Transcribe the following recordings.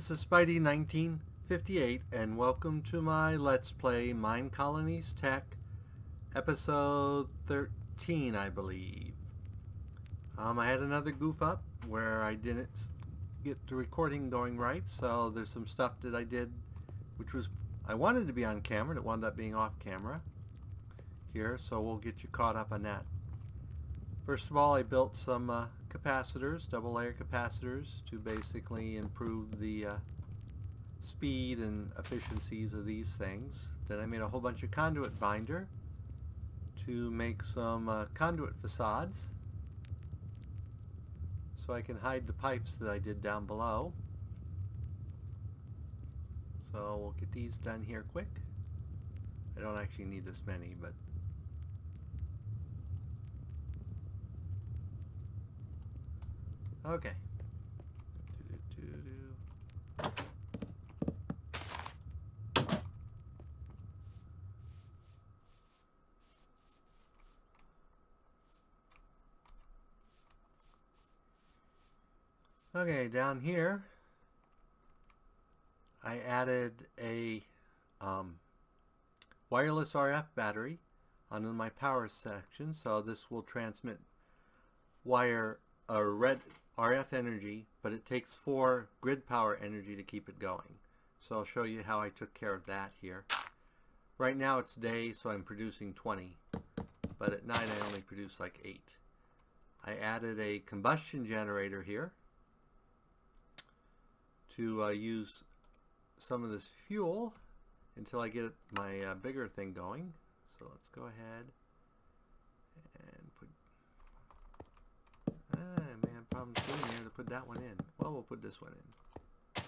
this is Spidey1958 and welcome to my Let's Play Mine Colonies Tech episode 13 I believe. Um, I had another goof up where I didn't get the recording going right so there's some stuff that I did which was I wanted to be on camera and it wound up being off camera here so we'll get you caught up on that. First of all I built some uh, capacitors, double layer capacitors to basically improve the uh, speed and efficiencies of these things. Then I made a whole bunch of conduit binder to make some uh, conduit facades so I can hide the pipes that I did down below. So we'll get these done here quick. I don't actually need this many, but Okay. Okay, down here, I added a um, wireless RF battery onto my power section, so this will transmit wire a red RF energy, but it takes four grid power energy to keep it going. So I'll show you how I took care of that here. Right now it's day, so I'm producing 20, but at night I only produce like 8. I added a combustion generator here to uh, use some of this fuel until I get my uh, bigger thing going. So let's go ahead getting there to put that one in. Well, we'll put this one in.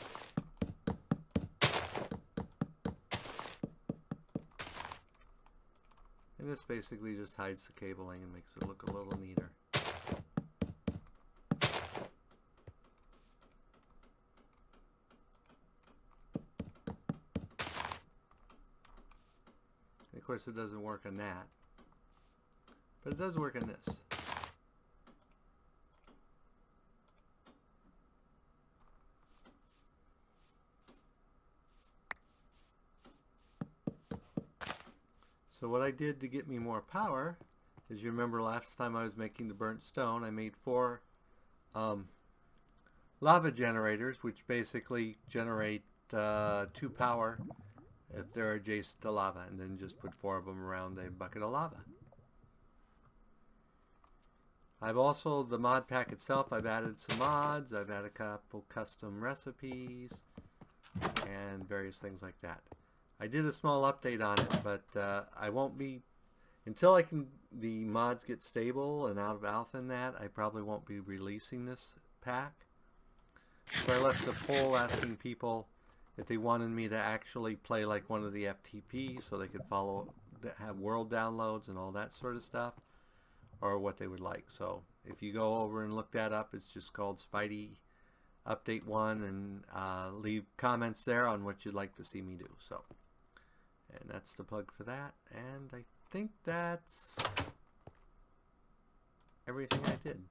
And this basically just hides the cabling and makes it look a little neater. And of course it doesn't work on that. But it does work on this. So what I did to get me more power is you remember last time I was making the burnt stone I made four um, lava generators which basically generate uh, two power if they're adjacent to lava and then just put four of them around a bucket of lava. I've also, the mod pack itself, I've added some mods, I've added a couple custom recipes and various things like that. I did a small update on it, but uh, I won't be until I can the mods get stable and out of alpha and that. I probably won't be releasing this pack. So I left a poll asking people if they wanted me to actually play like one of the FTBs so they could follow, have world downloads and all that sort of stuff, or what they would like. So if you go over and look that up, it's just called Spidey Update 1 and uh, leave comments there on what you'd like to see me do. So. And that's the plug for that. And I think that's everything I did.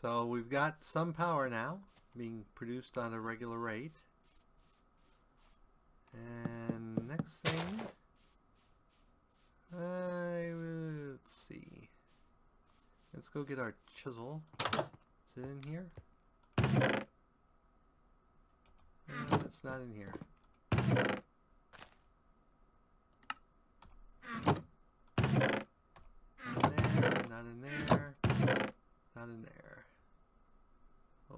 So we've got some power now being produced on a regular rate. And next thing, uh, let's see. Let's go get our chisel. Is it in here? Uh, it's not in here. Not in there, not in there, not in there.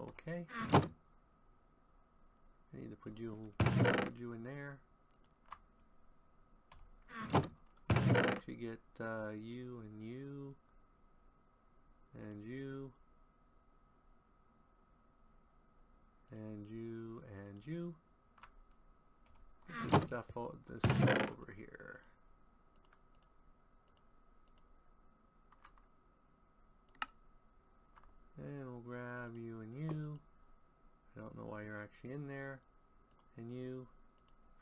Okay. I need to put you, put you in there. Let's actually get uh, you and you and you. And you. And you. This stuff this stuff over here. And we'll grab you and you. I don't know why you're actually in there. And you.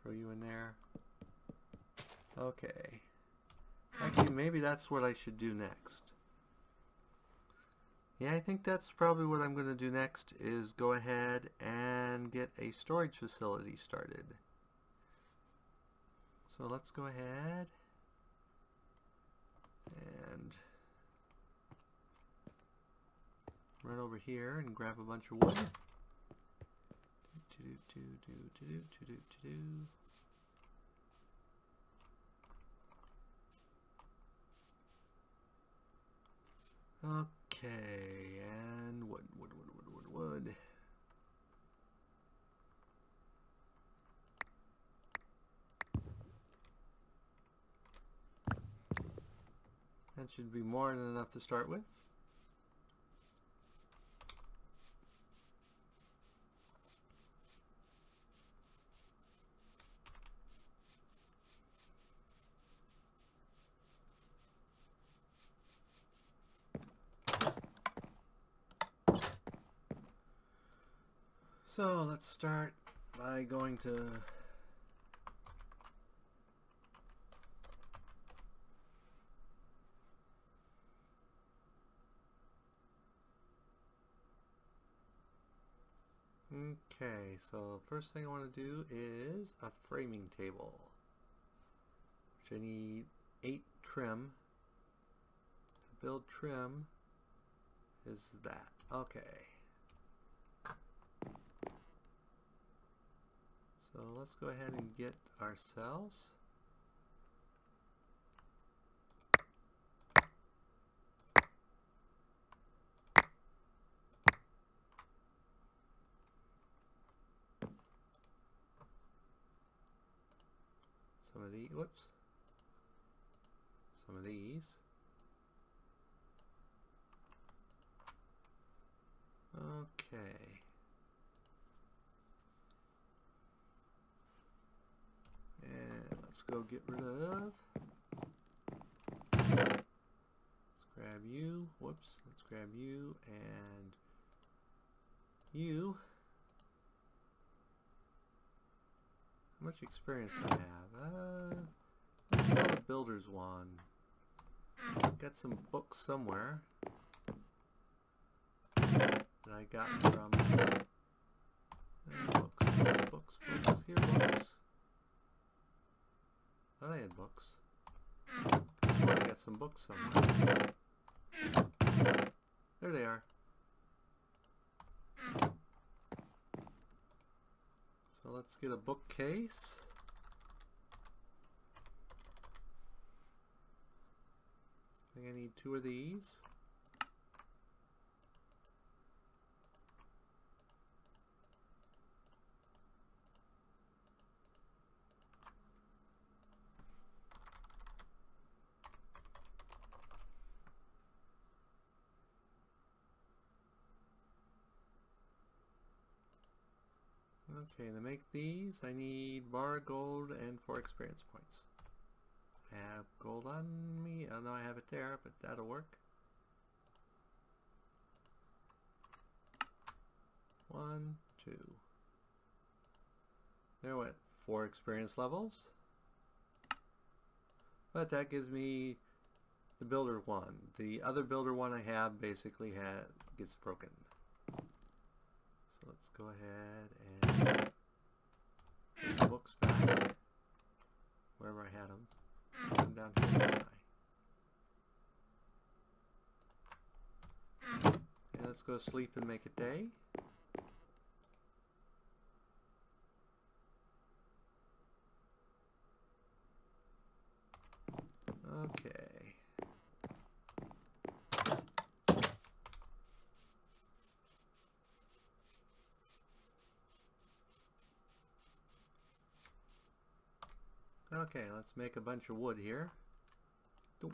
Throw you in there. Okay. Actually, maybe that's what I should do next. Yeah, I think that's probably what I'm going to do next is go ahead and get a storage facility started. So let's go ahead and run over here and grab a bunch of wood. Do, do, do, do, do, do, do, do, do. Okay, and wood, wood, wood, wood, wood, wood. That should be more than enough to start with. So let's start by going to Okay, so first thing I want to do is a framing table. Which I need 8 trim. To build trim is that. Okay. So let's go ahead and get ourselves some of these, whoops, some of these. Okay. And let's go get rid of. Let's grab you. Whoops. Let's grab you and you. How much experience do I have? Uh, let's to Builder's wand. Got some books somewhere that I got from uh, books, books, books, books. Here, books. Thought I had books. I swear I got some books somewhere. There they are. So let's get a bookcase. I think I need two of these. Okay, to make these, I need bar gold and four experience points. I have gold on me. I know I have it there, but that'll work. One, two. There went four experience levels. But that gives me the builder one. The other builder one I have basically has gets broken. So let's go ahead and books back wherever I had them. Put down here. And let's go sleep and make a day. Okay. Okay, let's make a bunch of wood here. Doop.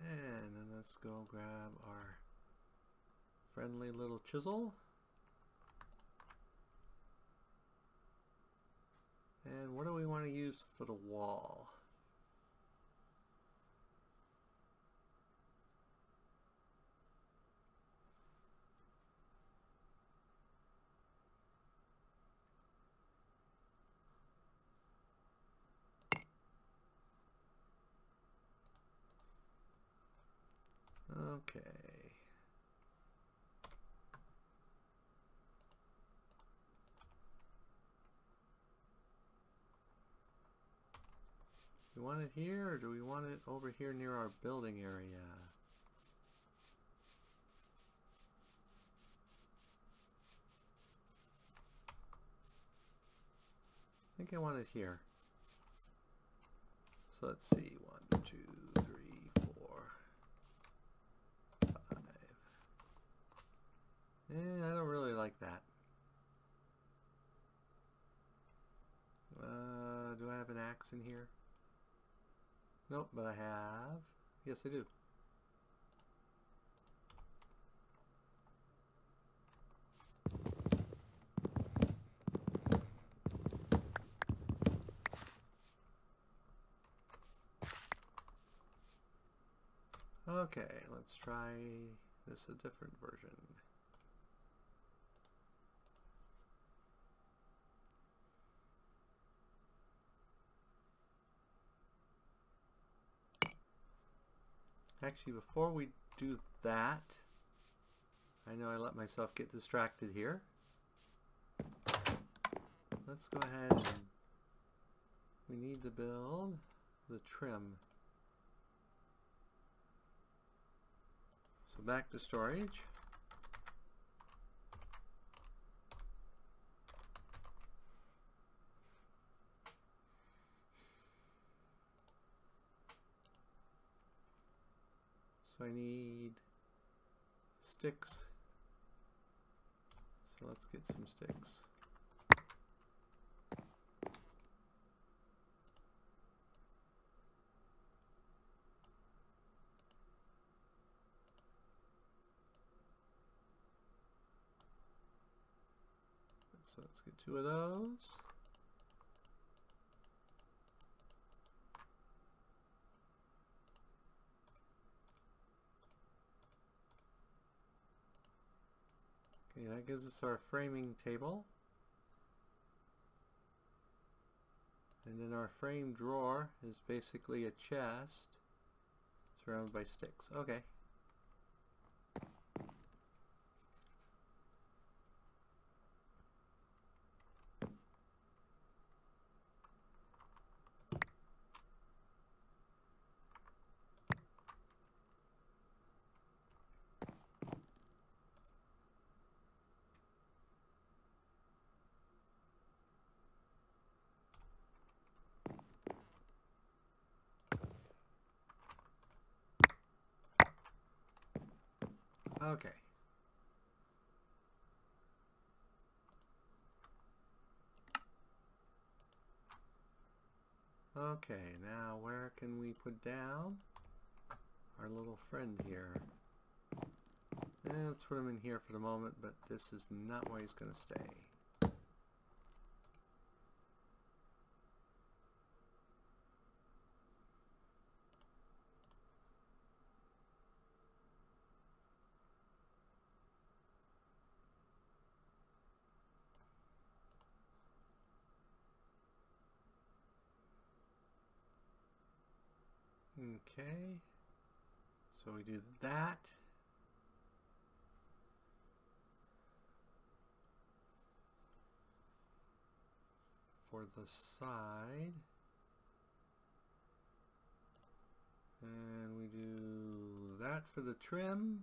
And then let's go grab our friendly little chisel. And what do we want to use for the wall? Okay. We want it here or do we want it over here near our building area? I think I want it here. So let's see. One, two, three, four, five. Eh, I don't really like that. Uh, do I have an axe in here? Nope, but I have. Yes, I do. Okay, let's try this a different version. Actually, before we do that, I know I let myself get distracted here. Let's go ahead and we need to build the trim. So back to storage. So I need sticks. So let's get some sticks. So let's get two of those. Okay, that gives us our framing table. And then our frame drawer is basically a chest surrounded by sticks. Okay. Okay. Okay, now where can we put down our little friend here? Eh, let's put him in here for the moment, but this is not where he's going to stay. Okay, so we do that. For the side. And we do that for the trim.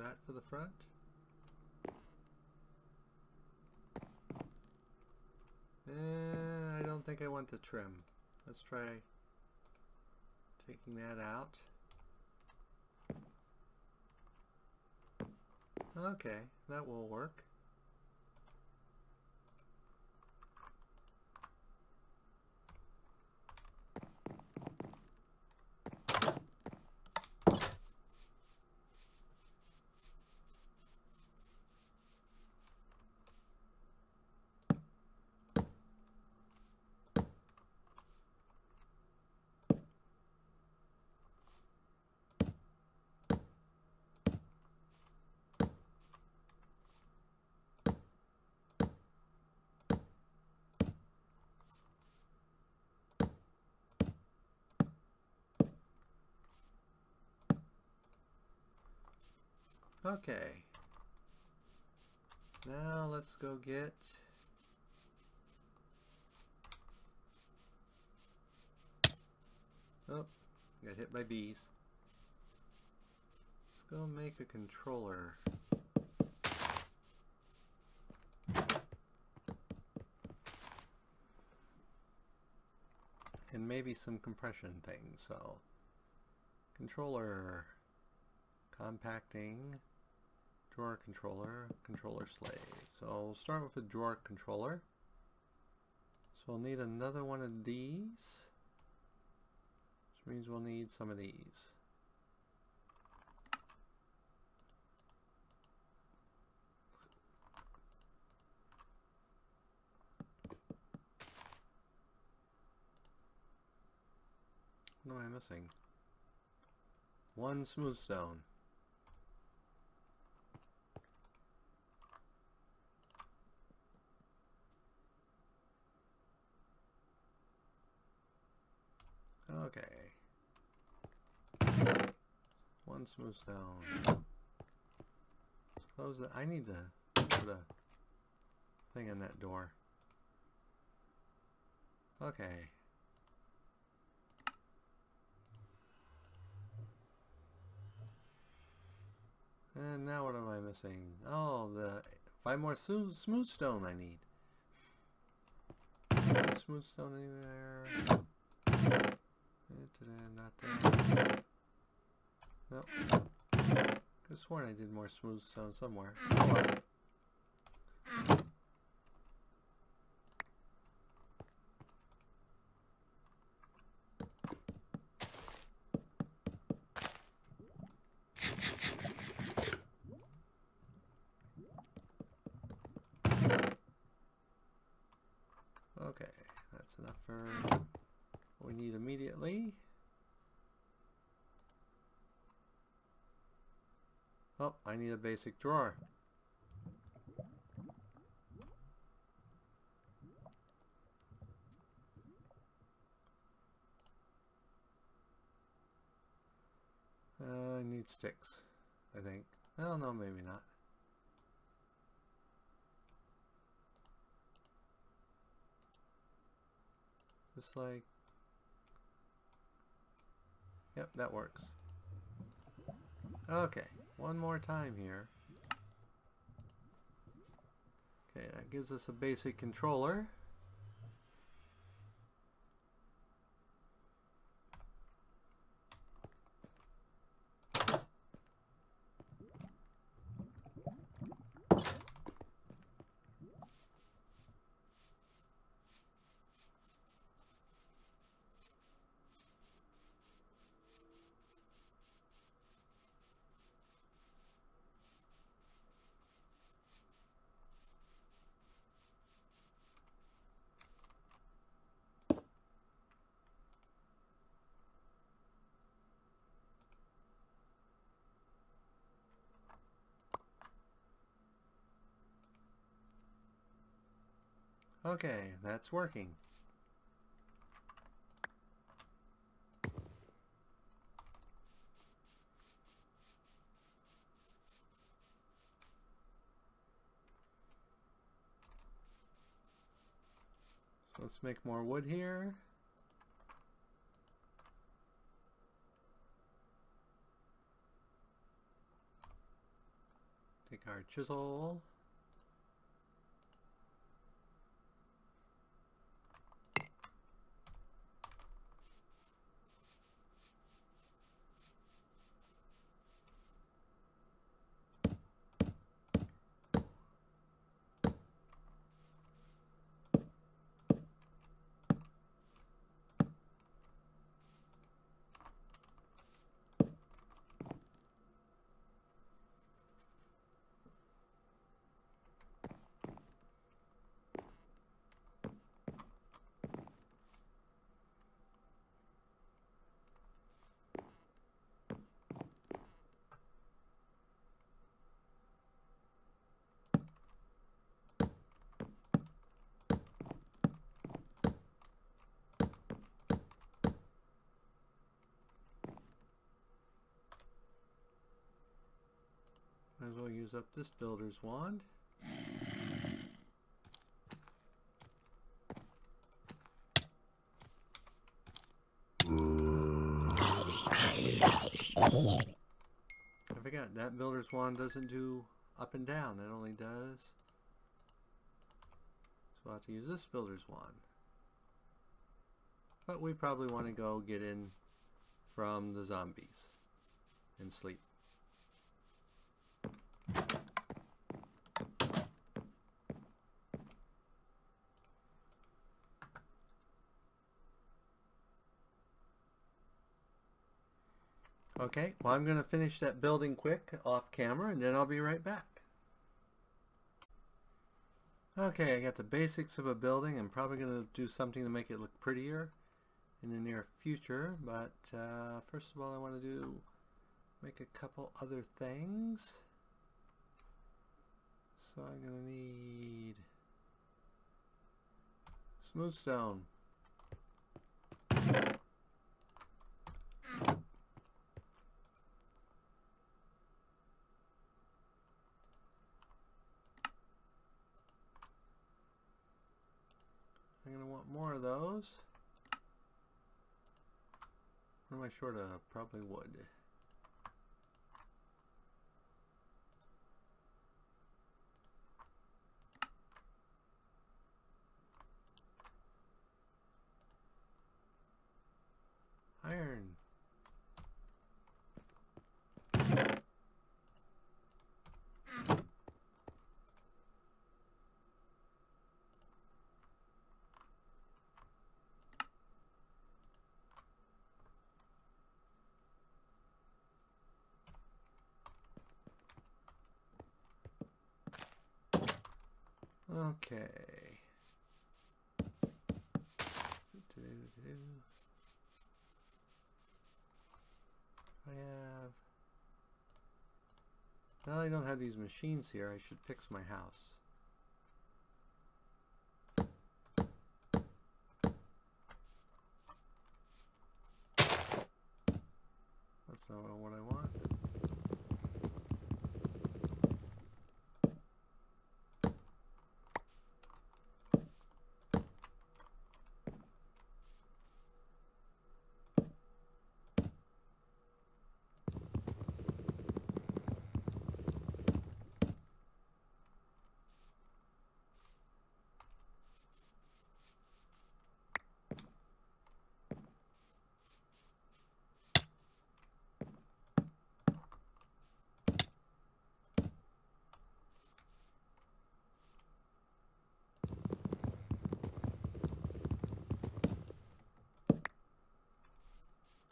That for the front. Eh, I don't think I want the trim. Let's try taking that out. Okay, that will work. Okay. Now let's go get Oh, got hit by bees. Let's go make a controller. And maybe some compression things, so controller compacting drawer controller controller slave so we'll start with a drawer controller so we'll need another one of these which means we'll need some of these. What am I missing? One smooth stone. Okay. One smooth stone. Let's close it. I need to put a thing in that door. Okay. And now what am I missing? Oh, the five more smooth stone I need. Smooth stone anywhere? Not there. Nope. Could have sworn I did more smooth stone somewhere. Oh. Okay, that's enough for we need immediately. Oh, I need a basic drawer. Uh, I need sticks, I think. Well, no, maybe not. Just like... Yep, that works. Okay one more time here. Okay, that gives us a basic controller. Okay, that's working. So let's make more wood here. Take our chisel. Might as well use up this builder's wand. I forgot, that builder's wand doesn't do up and down, it only does... So I'll have to use this builder's wand. But we probably want to go get in from the zombies and sleep. Okay, well I'm going to finish that building quick off camera and then I'll be right back. Okay, I got the basics of a building. I'm probably going to do something to make it look prettier in the near future, but uh, first of all I want to do make a couple other things. So I'm going to need smooth stone. I'm going to want more of those. What am I short of? Probably wood. Iron. Okay. I have... Now I don't have these machines here, I should fix my house. That's not what I want.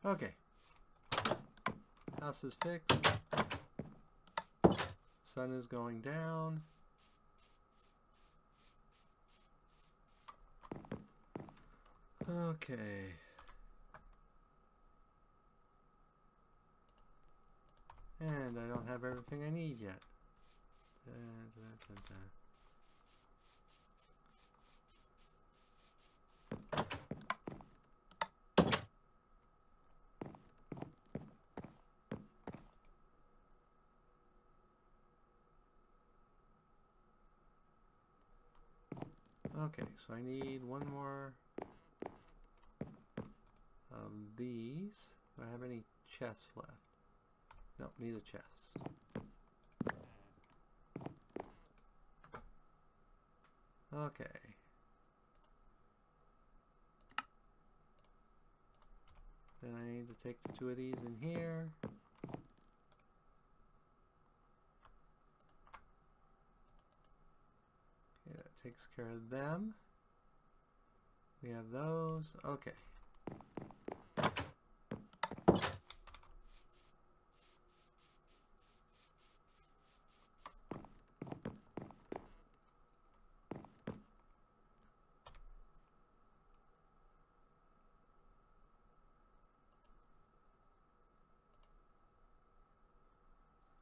Okay. House is fixed. Sun is going down. Okay. And I don't have everything I need yet. Da, da, da, Okay, so I need one more of these. Do I have any chests left? No, need a chest. Okay. Then I need to take the two of these in here. Takes care of them. We have those. Okay.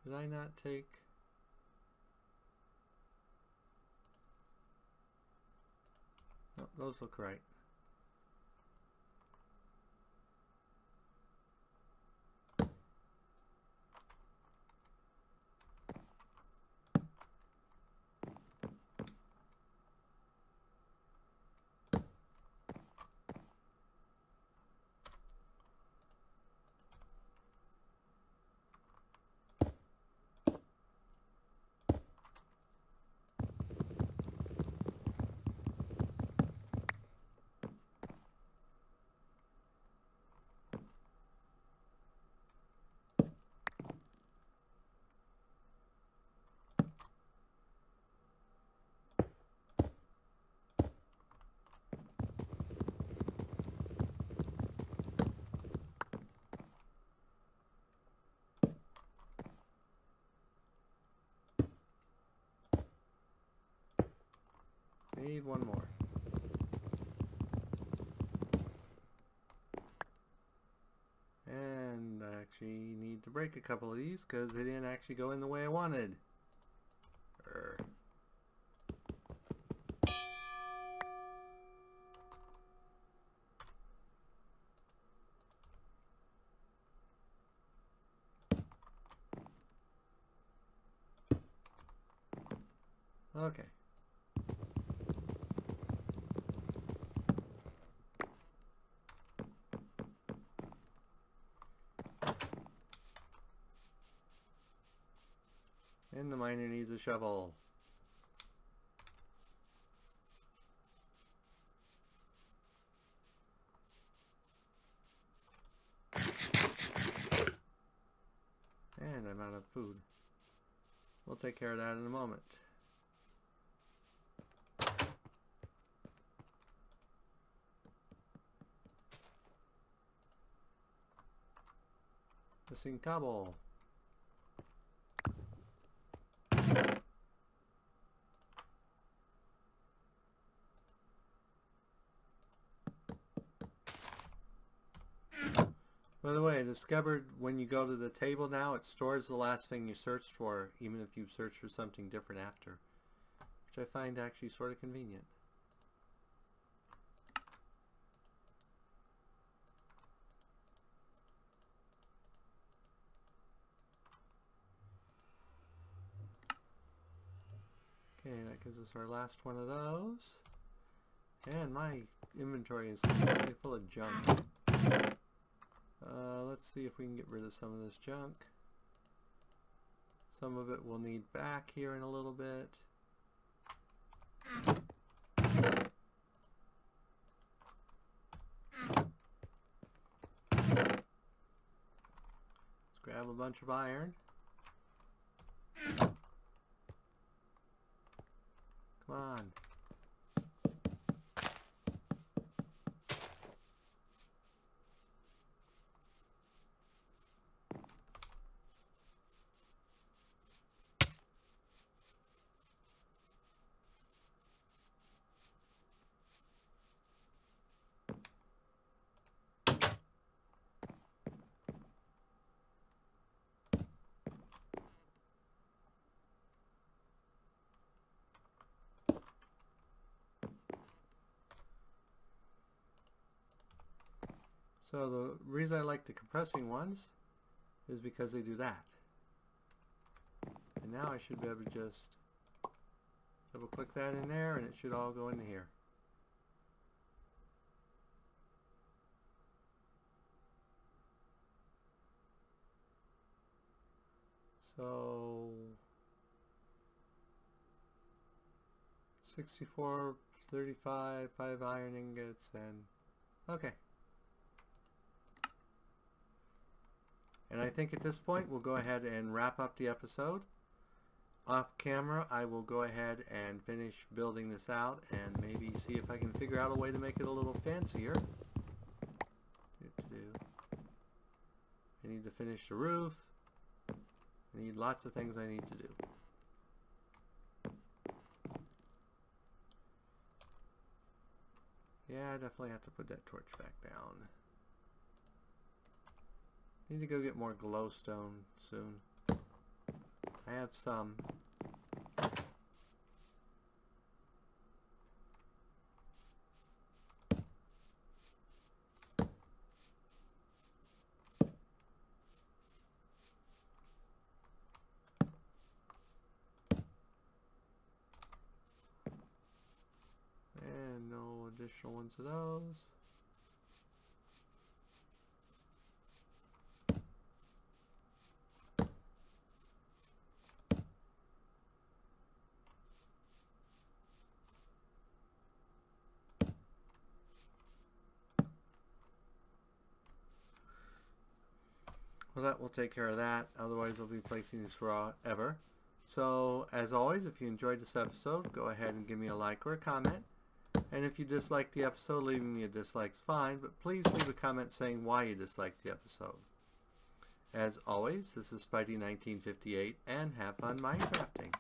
Did I not take those look right. One more. And I actually need to break a couple of these because they didn't actually go in the way I wanted. Urgh. Okay. And the miner needs a shovel. And I'm out of food. We'll take care of that in a moment. Missing cobble. By the way, I discovered when you go to the table now, it stores the last thing you searched for, even if you search for something different after, which I find actually sort of convenient. Okay, that gives us our last one of those. And my inventory is completely full of junk. Uh, let's see if we can get rid of some of this junk. Some of it we'll need back here in a little bit. Let's grab a bunch of iron. Come on. So the reason I like the compressing ones is because they do that. And now I should be able to just double click that in there and it should all go into here. So 64, 35, 5 iron ingots and okay. And I think at this point we'll go ahead and wrap up the episode. Off camera I will go ahead and finish building this out and maybe see if I can figure out a way to make it a little fancier. I need to finish the roof. I need lots of things I need to do. Yeah, I definitely have to put that torch back down. Need to go get more glowstone soon. I have some. And no additional ones of those. Well, that will take care of that. Otherwise, I'll be placing these forever. So, as always, if you enjoyed this episode, go ahead and give me a like or a comment. And if you dislike the episode, leaving me a dislike is fine, but please leave a comment saying why you disliked the episode. As always, this is Spidey1958, and have fun Minecrafting.